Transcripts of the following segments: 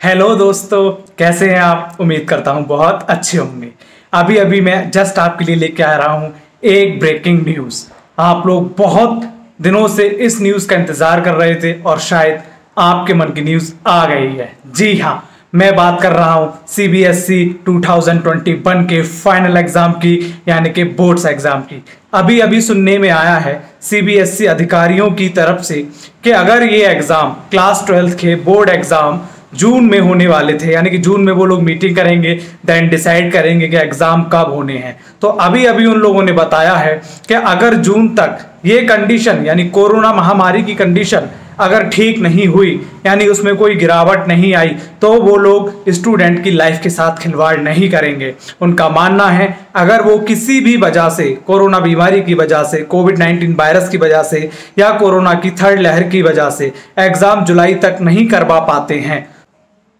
Hello दोस्तों, कैसे हैं आप? उम्मीद करता हूँ बहुत अच्छे होंगे। अभी अभी मैं जस्ट आपके लिए लेके आ रहा हूँ एक ब्रेकिंग न्यूज़ आप लोग बहुत दिनों से इस न्यूज़ का इंतज़ार कर रहे थे और शायद आपके मन की न्यूज़ आ गई है। जी हाँ मैं बात कर रहा हूँ सी हूँ सीबीएसई 2021 के फाइनल एग्ज़ाम की, यानी कि बोर्ड्स एग्ज़ाम की। अभी अभी सुनने में आया है सीबीएसई अधिकारियों की तरफ़ से कि अगर ये एग्ज़ाम क्लास ट्वेल्थ के बोर्ड एग्ज़ाम जून में होने वाले थे, यानी कि जून में वो लोग मीटिंग करेंगे देन डिसाइड करेंगे कि एग्ज़ाम कब होने हैं। तो अभी अभी उन लोगों ने बताया है कि अगर जून तक ये कंडीशन यानी कोरोना महामारी की कंडीशन अगर ठीक नहीं हुई, यानी उसमें कोई गिरावट नहीं आई तो वो लोग स्टूडेंट की लाइफ के साथ खिलवाड़ नहीं करेंगे। उनका मानना है, अगर वो किसी भी वजह से, कोरोना बीमारी की वजह से कोविड 19 वायरस की वजह से, या कोरोना की थर्ड लहर की वजह से एग्ज़ाम जुलाई तक नहीं करवा पाते हैं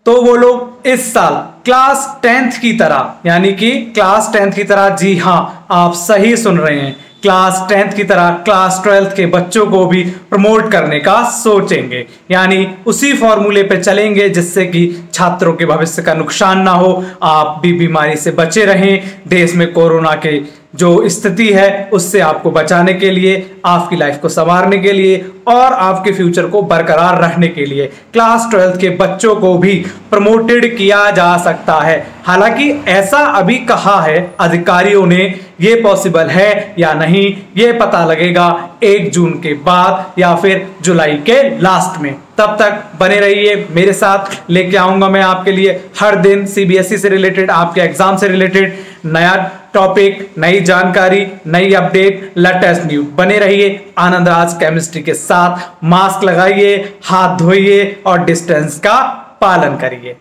तो वो लोग इस साल क्लास टेंथ की तरह, यानी कि क्लास टेंथ की तरह, जी हाँ आप सही सुन रहे हैं। क्लास टेंथ की तरह, क्लास ट्वेल्थ के बच्चों को भी प्रमोट करने का सोचेंगे। यानी उसी फॉर्मूले पे चलेंगे जिससे कि छात्रों के भविष्य का नुकसान ना हो। आप भी बीमारी से बचे रहें। देश में कोरोना के जो स्थिति है, उससे आपको बचाने के लिए, आपकी लाइफ को संवारने के लिए और आपके फ्यूचर को बरकरार रखने के लिए क्लास ट्वेल्थ के बच्चों को भी प्रमोटेड किया जा सकता है। हालाँकि ऐसा अभी कहा है, अधिकारियों ने, ये पॉसिबल है या नहीं, ये पता लगेगा एक जून के बाद या फिर जुलाई के लास्ट में। तब तक बने रहिए मेरे साथ, लेके आऊँगा मैं आपके लिए हर दिन सीबीएसई e से रिलेटेड आपके एग्ज़ाम से रिलेटेड नया टॉपिक नई जानकारी, नई अपडेट लेटेस्ट न्यूज़ बने रहिए, आनंद राज केमिस्ट्री के साथ मास्क लगाइए, हाथ धोइए और डिस्टेंस का पालन करिए।